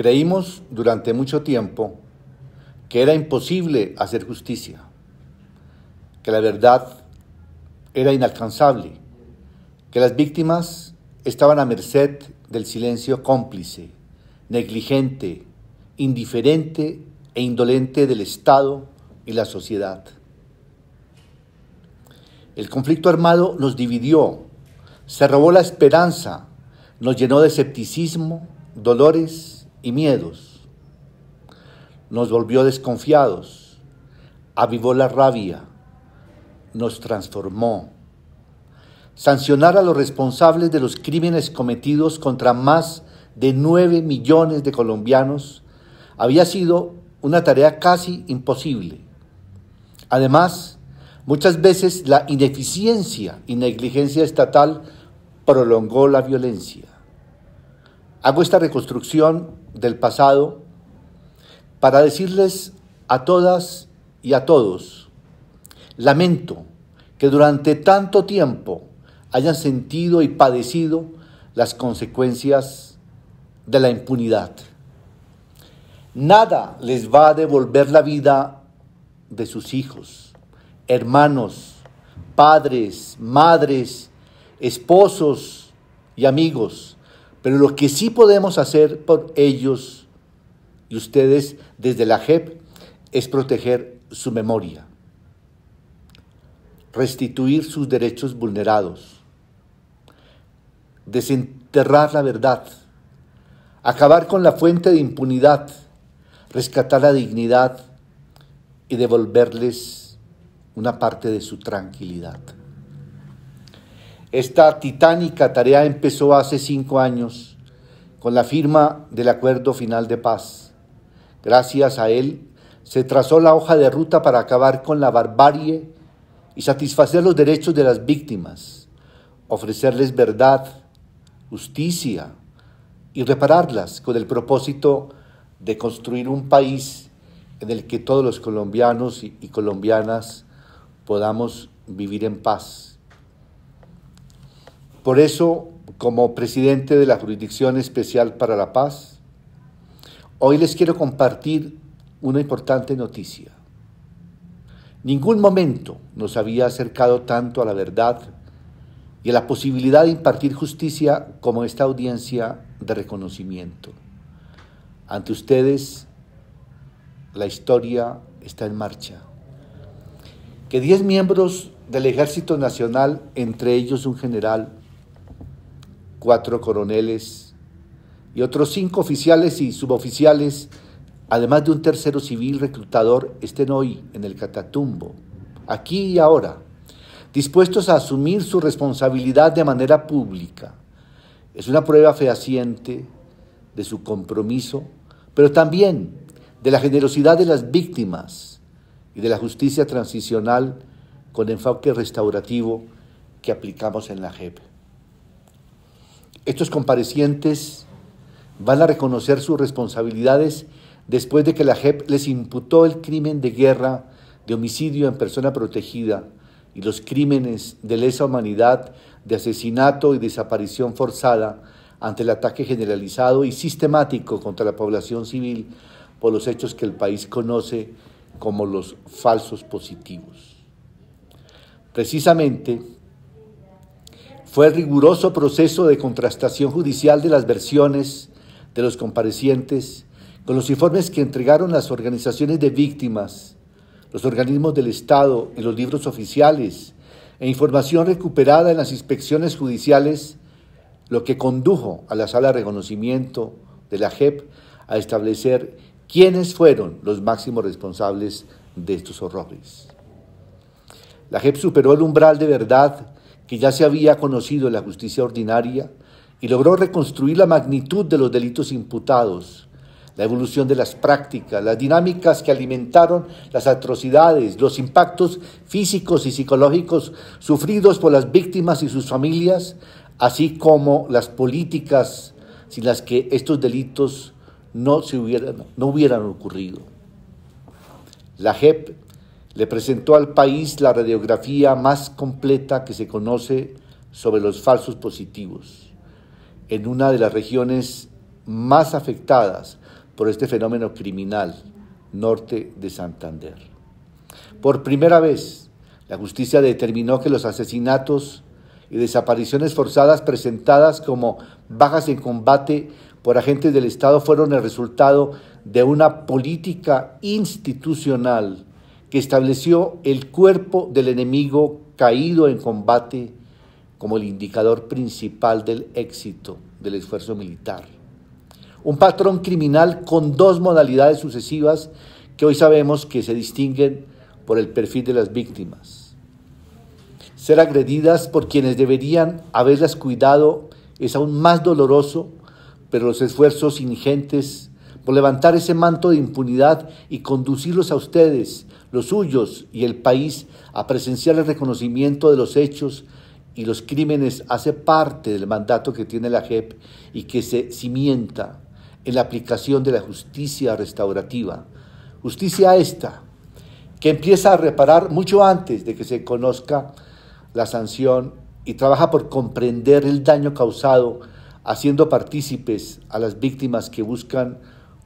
Creímos durante mucho tiempo que era imposible hacer justicia, que la verdad era inalcanzable, que las víctimas estaban a merced del silencio cómplice, negligente, indiferente e indolente del Estado y la sociedad. El conflicto armado nos dividió, se robó la esperanza, nos llenó de escepticismo, dolores y miedos. Nos volvió desconfiados, avivó la rabia, nos transformó. Sancionar a los responsables de los crímenes cometidos contra más de nueve millones de colombianos había sido una tarea casi imposible. Además, muchas veces la ineficiencia y negligencia estatal prolongó la violencia. Hago esta reconstrucción del pasado para decirles a todas y a todos, lamento que durante tanto tiempo hayan sentido y padecido las consecuencias de la impunidad. Nada les va a devolver la vida de sus hijos, hermanos, padres, madres, esposos y amigos. Pero lo que sí podemos hacer por ellos y ustedes desde la JEP es proteger su memoria, restituir sus derechos vulnerados, desenterrar la verdad, acabar con la fuente de impunidad, rescatar la dignidad y devolverles una parte de su tranquilidad. Esta titánica tarea empezó hace cinco años con la firma del Acuerdo Final de Paz. Gracias a él se trazó la hoja de ruta para acabar con la barbarie y satisfacer los derechos de las víctimas, ofrecerles verdad, justicia y repararlas con el propósito de construir un país en el que todos los colombianos y, colombianas podamos vivir en paz. Por eso, como presidente de la Jurisdicción Especial para la Paz, hoy les quiero compartir una importante noticia. Ningún momento nos había acercado tanto a la verdad y a la posibilidad de impartir justicia como esta audiencia de reconocimiento. Ante ustedes, la historia está en marcha. Que diez miembros del Ejército Nacional, entre ellos un general, cuatro coroneles y otros cinco oficiales y suboficiales, además de un tercero civil reclutador, estén hoy en el Catatumbo, aquí y ahora, dispuestos a asumir su responsabilidad de manera pública. Es una prueba fehaciente de su compromiso pero también de la generosidad de las víctimas y de la justicia transicional con enfoque restaurativo que aplicamos en la JEP. Estos comparecientes van a reconocer sus responsabilidades después de que la JEP les imputó el crimen de guerra, de homicidio en persona protegida y los crímenes de lesa humanidad, de asesinato y desaparición forzada ante el ataque generalizado y sistemático contra la población civil por los hechos que el país conoce como los falsos positivos. Precisamente, fue el riguroso proceso de contrastación judicial de las versiones de los comparecientes con los informes que entregaron las organizaciones de víctimas, los organismos del Estado y los libros oficiales e información recuperada en las inspecciones judiciales lo que condujo a la sala de reconocimiento de la JEP a establecer quiénes fueron los máximos responsables de estos horrores. La JEP superó el umbral de verdad que ya se había conocido en la justicia ordinaria y logró reconstruir la magnitud de los delitos imputados, la evolución de las prácticas, las dinámicas que alimentaron las atrocidades, los impactos físicos y psicológicos sufridos por las víctimas y sus familias, así como las políticas sin las que estos delitos no, se hubieran, no hubieran ocurrido. La JEP le presentó al país la radiografía más completa que se conoce sobre los falsos positivos, en una de las regiones más afectadas por este fenómeno criminal, norte de Santander. Por primera vez, la justicia determinó que los asesinatos y desapariciones forzadas presentadas como bajas en combate por agentes del Estado fueron el resultado de una política institucional que estableció el cuerpo del enemigo caído en combate como el indicador principal del éxito del esfuerzo militar. Un patrón criminal con dos modalidades sucesivas que hoy sabemos que se distinguen por el perfil de las víctimas. Ser agredidas por quienes deberían haberlas cuidado es aún más doloroso, pero los esfuerzos ingentes por levantar ese manto de impunidad y conducirlos a ustedes, los suyos y el país a presenciar el reconocimiento de los hechos y los crímenes hace parte del mandato que tiene la JEP y que se cimienta en la aplicación de la justicia restaurativa. Justicia esta, que empieza a reparar mucho antes de que se conozca la sanción y trabaja por comprender el daño causado, haciendo partícipes a las víctimas que buscan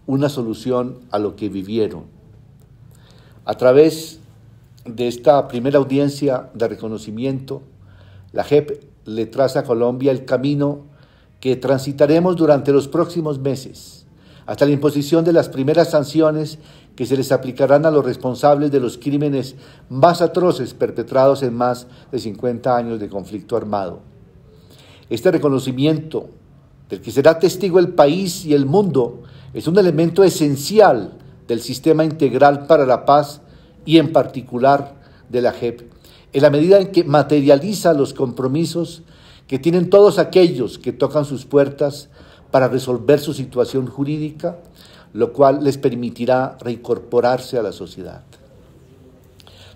una solución a lo que vivieron. A través de esta primera audiencia de reconocimiento, la JEP le traza a Colombia el camino que transitaremos durante los próximos meses, hasta la imposición de las primeras sanciones que se les aplicarán a los responsables de los crímenes más atroces perpetrados en más de 50 años de conflicto armado. Este reconocimiento, del que será testigo el país y el mundo, es un elemento esencial del sistema integral para la paz y en particular de la JEP en la medida en que materializa los compromisos que tienen todos aquellos que tocan sus puertas para resolver su situación jurídica, lo cual les permitirá reincorporarse a la sociedad.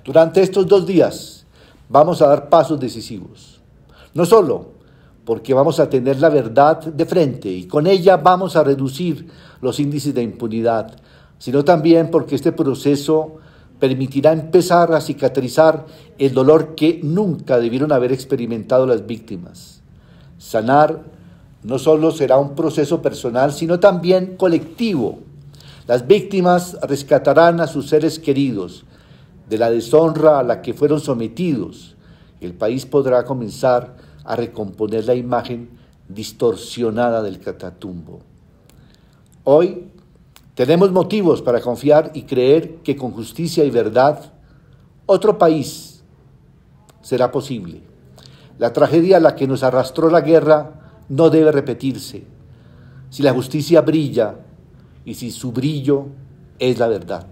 Durante estos dos días vamos a dar pasos decisivos, no solo porque vamos a tener la verdad de frente y con ella vamos a reducir los índices de impunidad, sino también porque este proceso permitirá empezar a cicatrizar el dolor que nunca debieron haber experimentado las víctimas. Sanar no solo será un proceso personal, sino también colectivo. Las víctimas rescatarán a sus seres queridos de la deshonra a la que fueron sometidos. El país podrá comenzar a recomponer la imagen distorsionada del catatumbo. Hoy tenemos motivos para confiar y creer que con justicia y verdad otro país será posible. La tragedia a la que nos arrastró la guerra no debe repetirse. Si la justicia brilla y si su brillo es la verdad.